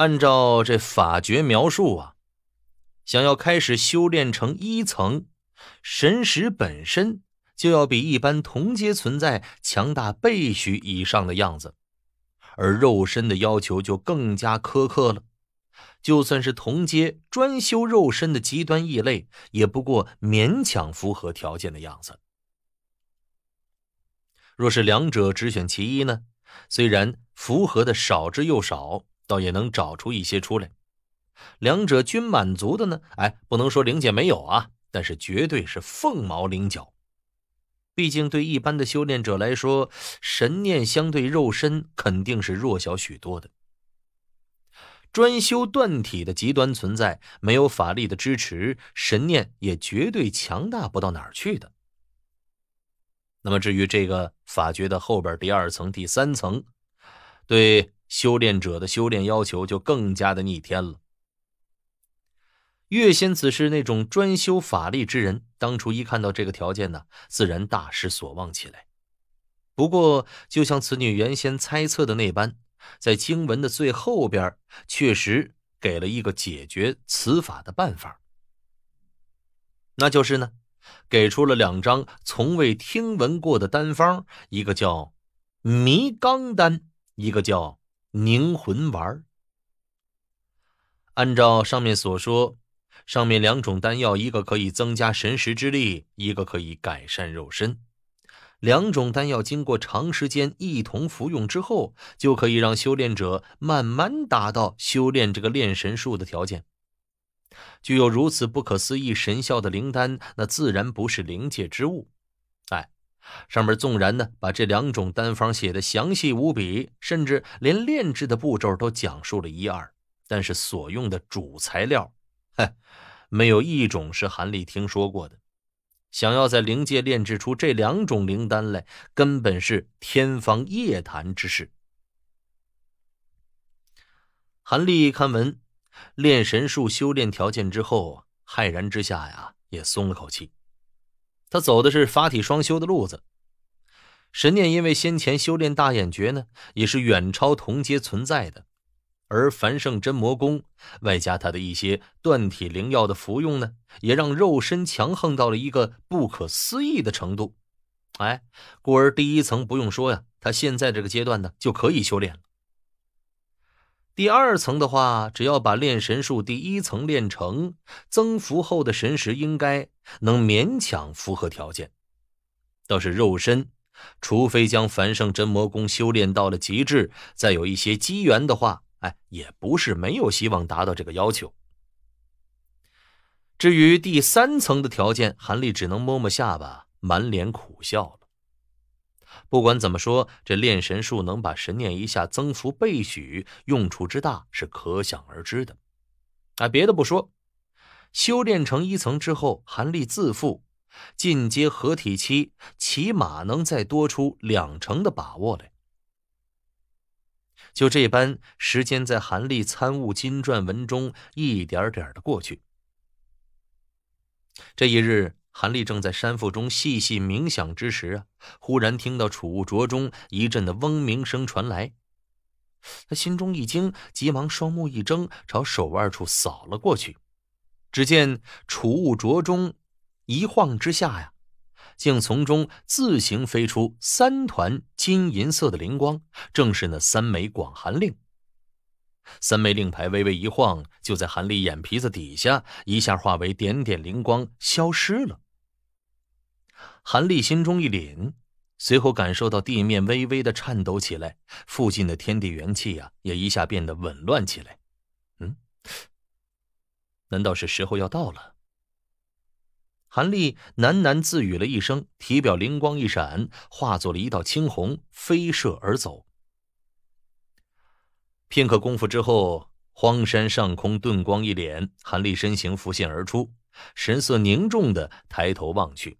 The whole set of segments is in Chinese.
按照这法诀描述啊，想要开始修炼成一层，神识本身就要比一般同阶存在强大倍许以上的样子，而肉身的要求就更加苛刻了。就算是同阶专修肉身的极端异类，也不过勉强符合条件的样子。若是两者只选其一呢？虽然符合的少之又少。倒也能找出一些出来，两者均满足的呢？哎，不能说灵界没有啊，但是绝对是凤毛麟角。毕竟对一般的修炼者来说，神念相对肉身肯定是弱小许多的。专修断体的极端存在，没有法力的支持，神念也绝对强大不到哪儿去的。那么至于这个法诀的后边第二层、第三层，对。修炼者的修炼要求就更加的逆天了。岳仙子是那种专修法力之人，当初一看到这个条件呢，自然大失所望起来。不过，就像此女原先猜测的那般，在经文的最后边，确实给了一个解决此法的办法，那就是呢，给出了两张从未听闻过的丹方，一个叫迷罡丹，一个叫。凝魂丸按照上面所说，上面两种丹药，一个可以增加神识之力，一个可以改善肉身。两种丹药经过长时间一同服用之后，就可以让修炼者慢慢达到修炼这个炼神术的条件。具有如此不可思议神效的灵丹，那自然不是灵界之物。上面纵然呢把这两种丹方写的详细无比，甚至连炼制的步骤都讲述了一二，但是所用的主材料，哼，没有一种是韩立听说过的。想要在灵界炼制出这两种灵丹来，根本是天方夜谭之事。韩立看闻炼神术修炼条件之后，骇然之下呀，也松了口气。他走的是法体双修的路子，神念因为先前修炼大眼诀呢，也是远超同阶存在的，而繁盛真魔功外加他的一些断体灵药的服用呢，也让肉身强横到了一个不可思议的程度。哎，故而第一层不用说呀，他现在这个阶段呢就可以修炼了。第二层的话，只要把炼神术第一层练成，增幅后的神识应该能勉强符合条件。倒是肉身，除非将繁盛真魔功修炼到了极致，再有一些机缘的话，哎，也不是没有希望达到这个要求。至于第三层的条件，韩立只能摸摸下巴，满脸苦笑了。不管怎么说，这炼神术能把神念一下增幅倍许，用处之大是可想而知的。啊，别的不说，修炼成一层之后，韩立自负，进阶合体期起码能再多出两成的把握来。就这般，时间在韩立参悟金传文中一点点的过去。这一日。韩立正在山腹中细细冥想之时，忽然听到储物镯中一阵的嗡鸣声传来，他心中一惊，急忙双目一睁，朝手腕处扫了过去。只见储物镯中一晃之下呀，竟从中自行飞出三团金银色的灵光，正是那三枚广寒令。三枚令牌微微一晃，就在韩立眼皮子底下，一下化为点点灵光，消失了。韩立心中一凛，随后感受到地面微微的颤抖起来，附近的天地元气呀，也一下变得紊乱起来。嗯，难道是时候要到了？韩立喃喃自语了一声，体表灵光一闪，化作了一道青红，飞射而走。片刻功夫之后，荒山上空顿光一敛，韩立身形浮现而出，神色凝重的抬头望去。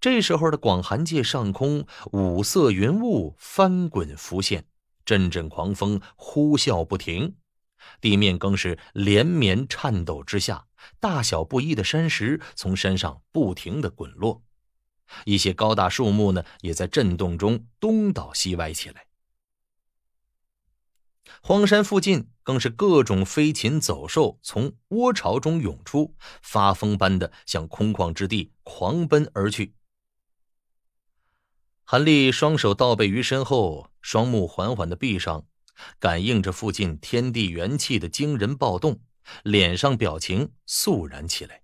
这时候的广寒界上空，五色云雾翻滚浮现，阵阵狂风呼啸不停，地面更是连绵颤抖之下，大小不一的山石从山上不停的滚落，一些高大树木呢，也在震动中东倒西歪起来。荒山附近更是各种飞禽走兽从窝巢中涌出，发疯般的向空旷之地狂奔而去。韩立双手倒背于身后，双目缓缓的闭上，感应着附近天地元气的惊人暴动，脸上表情肃然起来。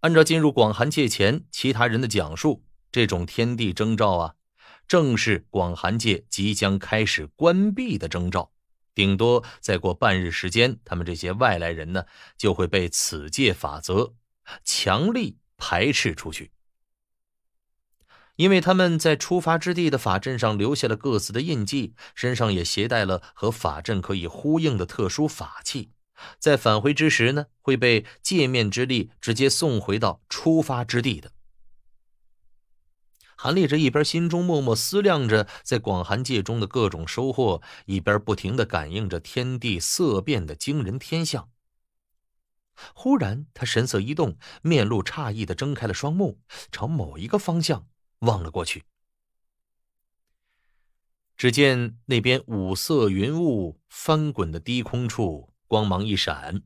按照进入广寒界前其他人的讲述，这种天地征兆啊。正是广寒界即将开始关闭的征兆，顶多再过半日时间，他们这些外来人呢就会被此界法则强力排斥出去。因为他们在出发之地的法阵上留下了各自的印记，身上也携带了和法阵可以呼应的特殊法器，在返回之时呢，会被界面之力直接送回到出发之地的。韩立这一边心中默默思量着在广寒界中的各种收获，一边不停的感应着天地色变的惊人天象。忽然，他神色一动，面露诧异的睁开了双目，朝某一个方向望了过去。只见那边五色云雾翻滚的低空处，光芒一闪，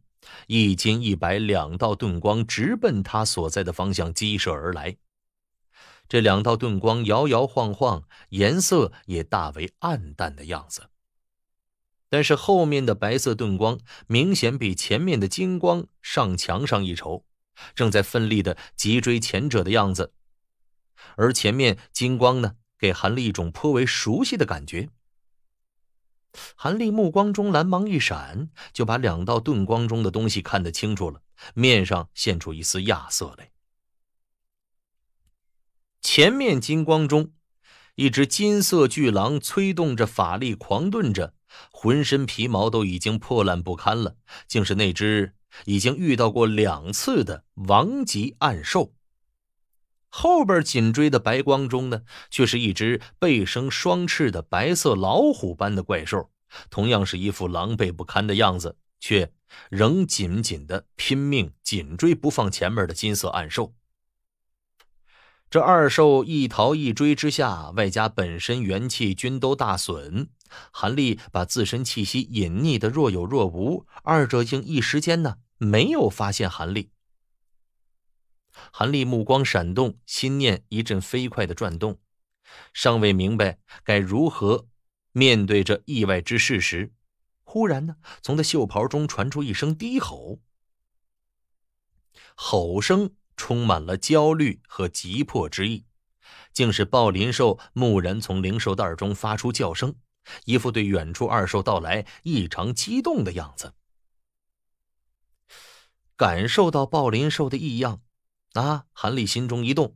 一金一白两道遁光直奔他所在的方向激射而来。这两道盾光摇摇晃晃，颜色也大为暗淡的样子。但是后面的白色盾光明显比前面的金光上墙上一筹，正在奋力的急追前者的样子。而前面金光呢，给韩立一种颇为熟悉的感觉。韩立目光中蓝芒一闪，就把两道盾光中的东西看得清楚了，面上现出一丝亚色来。前面金光中，一只金色巨狼催动着法力狂遁着，浑身皮毛都已经破烂不堪了，竟是那只已经遇到过两次的王级暗兽。后边紧追的白光中呢，却是一只背生双翅的白色老虎般的怪兽，同样是一副狼狈不堪的样子，却仍紧紧的拼命紧追不放前面的金色暗兽。这二兽一逃一追之下，外加本身元气均都大损，韩立把自身气息隐匿的若有若无，二者竟一时间呢没有发现韩立。韩立目光闪动，心念一阵飞快的转动，尚未明白该如何面对这意外之事时，忽然呢，从他袖袍中传出一声低吼，吼声。充满了焦虑和急迫之意，竟是暴林兽蓦然从灵兽袋中发出叫声，一副对远处二兽到来异常激动的样子。感受到暴林兽的异样，啊，韩立心中一动，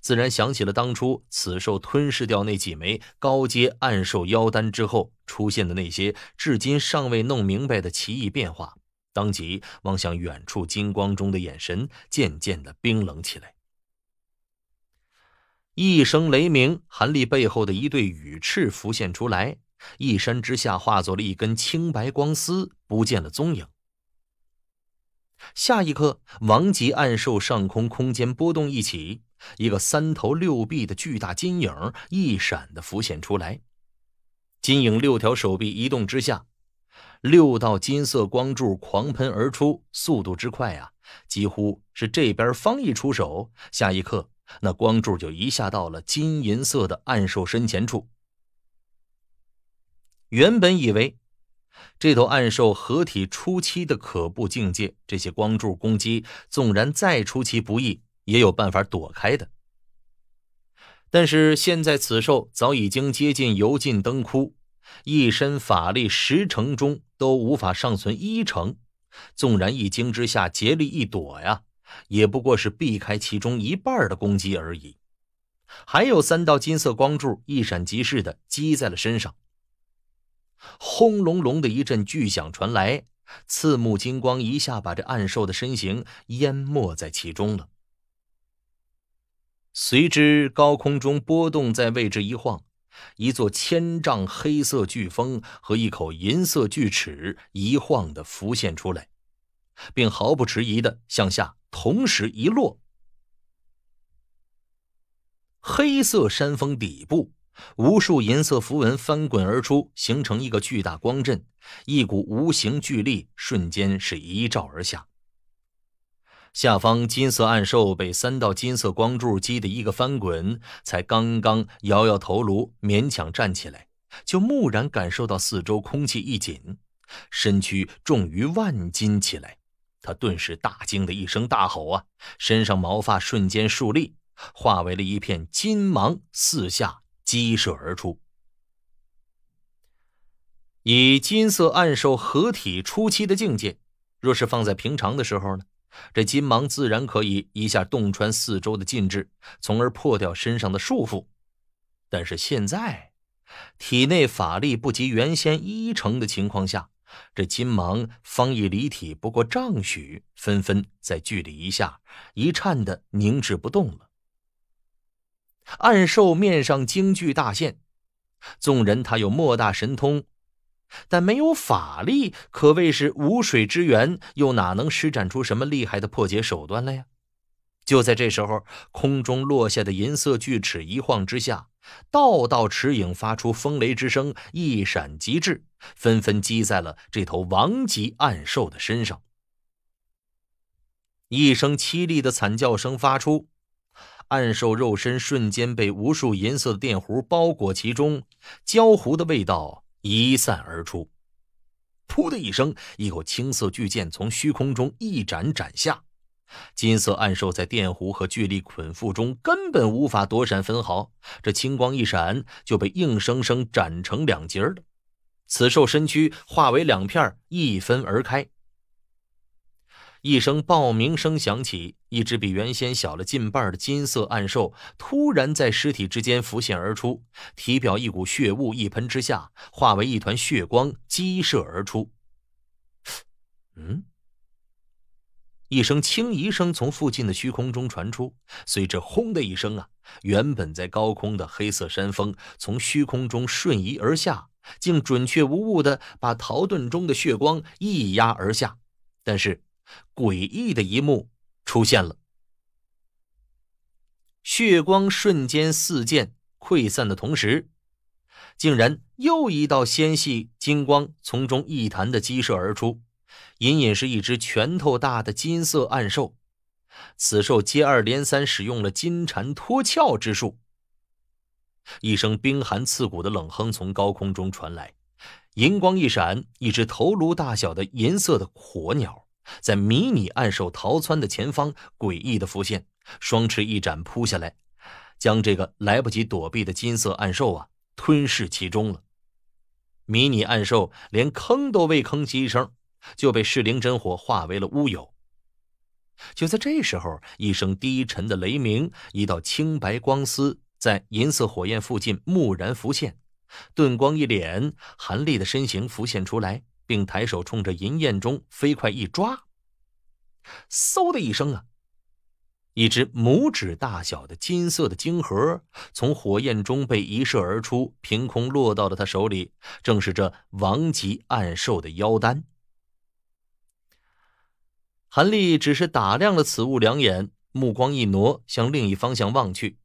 自然想起了当初此兽吞噬掉那几枚高阶暗兽妖丹之后出现的那些至今尚未弄明白的奇异变化。当即望向远处金光中的眼神渐渐的冰冷起来。一声雷鸣，韩立背后的一对羽翅浮现出来，一山之下化作了一根青白光丝，不见了踪影。下一刻，王级暗兽上空空间波动一起，一个三头六臂的巨大金影一闪的浮现出来，金影六条手臂移动之下。六道金色光柱狂喷而出，速度之快啊，几乎是这边方一出手，下一刻那光柱就一下到了金银色的暗兽身前处。原本以为这头暗兽合体初期的可怖境界，这些光柱攻击纵然再出其不意，也有办法躲开的。但是现在此兽早已经接近油尽灯枯。一身法力十成中都无法尚存一成，纵然一惊之下竭力一躲呀，也不过是避开其中一半的攻击而已。还有三道金色光柱一闪即逝的击在了身上，轰隆隆的一阵巨响传来，刺目金光一下把这暗兽的身形淹没在其中了。随之高空中波动在位置一晃。一座千丈黑色巨峰和一口银色巨齿一晃的浮现出来，并毫不迟疑的向下同时一落。黑色山峰底部无数银色符文翻滚而出，形成一个巨大光阵，一股无形巨力瞬间是一照而下。下方金色暗兽被三道金色光柱击得一个翻滚，才刚刚摇摇头颅，勉强站起来，就蓦然感受到四周空气一紧，身躯重于万斤起来。他顿时大惊的一声大吼啊！身上毛发瞬间竖立，化为了一片金芒，四下激射而出。以金色暗兽合体初期的境界，若是放在平常的时候呢，这金芒自然可以一下洞穿四周的禁制，从而破掉身上的束缚。但是现在，体内法力不及原先一成的情况下。这金芒方一离体不过丈许，纷纷在距离一下一颤的凝滞不动了。暗兽面上惊惧大现，纵然他有莫大神通，但没有法力，可谓是无水之源，又哪能施展出什么厉害的破解手段来呀？就在这时候，空中落下的银色巨齿一晃之下，道道齿影发出风雷之声，一闪即至，纷纷击在了这头王级暗兽的身上。一声凄厉的惨叫声发出，暗兽肉身瞬间被无数银色的电弧包裹其中，焦糊的味道一散而出。噗的一声，一口青色巨剑从虚空中一斩斩下。金色暗兽在电弧和巨力捆缚中，根本无法躲闪分毫。这青光一闪，就被硬生生斩成两截了。此兽身躯化为两片，一分而开。一声爆鸣声响起，一只比原先小了近半的金色暗兽突然在尸体之间浮现而出，体表一股血雾一喷之下，化为一团血光激射而出。嗯。一声轻疑声从附近的虚空中传出，随着“轰”的一声啊，原本在高空的黑色山峰从虚空中瞬移而下，竟准确无误的把陶遁中的血光一压而下。但是，诡异的一幕出现了：血光瞬间四溅溃散的同时，竟然又一道纤细金光从中一弹的激射而出。隐隐是一只拳头大的金色暗兽，此兽接二连三使用了金蝉脱壳之术。一声冰寒刺骨的冷哼从高空中传来，银光一闪，一只头颅大小的银色的火鸟，在迷你暗兽逃窜的前方诡异的浮现，双翅一展扑下来，将这个来不及躲避的金色暗兽啊吞噬其中了。迷你暗兽连吭都未吭几声。就被噬灵真火化为了乌有。就在这时候，一声低沉的雷鸣，一道青白光丝在银色火焰附近蓦然浮现，顿光一脸，韩立的身形浮现出来，并抬手冲着银焰中飞快一抓，嗖的一声啊！一只拇指大小的金色的晶核从火焰中被一射而出，凭空落到了他手里，正是这王级暗兽的妖丹。韩立只是打量了此物两眼，目光一挪，向另一方向望去，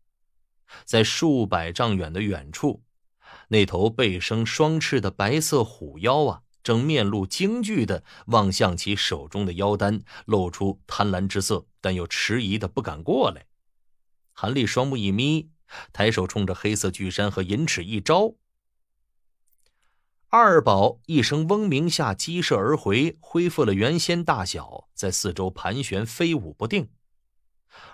在数百丈远的远处，那头背生双翅的白色虎妖啊，正面露惊惧的望向其手中的妖丹，露出贪婪之色，但又迟疑的不敢过来。韩立双目一眯，抬手冲着黑色巨山和银尺一招。二宝一声嗡鸣下，激射而回，恢复了原先大小，在四周盘旋飞舞不定。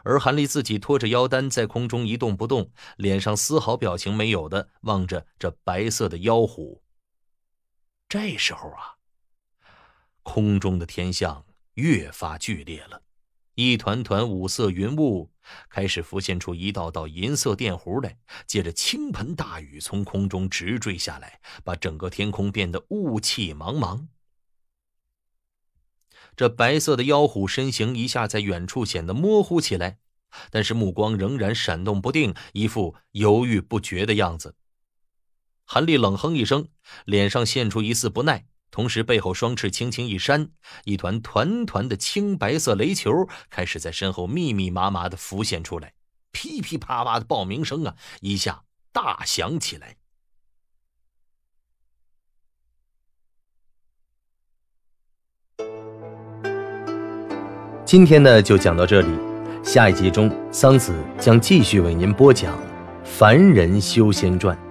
而韩立自己拖着妖丹在空中一动不动，脸上丝毫表情没有的望着这白色的妖虎。这时候啊，空中的天象越发剧烈了。一团团五色云雾开始浮现出一道道银色电弧来，接着倾盆大雨从空中直坠下来，把整个天空变得雾气茫茫。这白色的妖虎身形一下在远处显得模糊起来，但是目光仍然闪动不定，一副犹豫不决的样子。韩立冷哼一声脸上现出一丝不耐同时背后双翅轻轻一扇一团团团的青白色雷球开始在身后密密麻麻的浮现出来噼噼啪啪的报名声啊一下大响起来。今天呢就讲到这里下一集中桑梓将继续为您播讲凡人修仙传。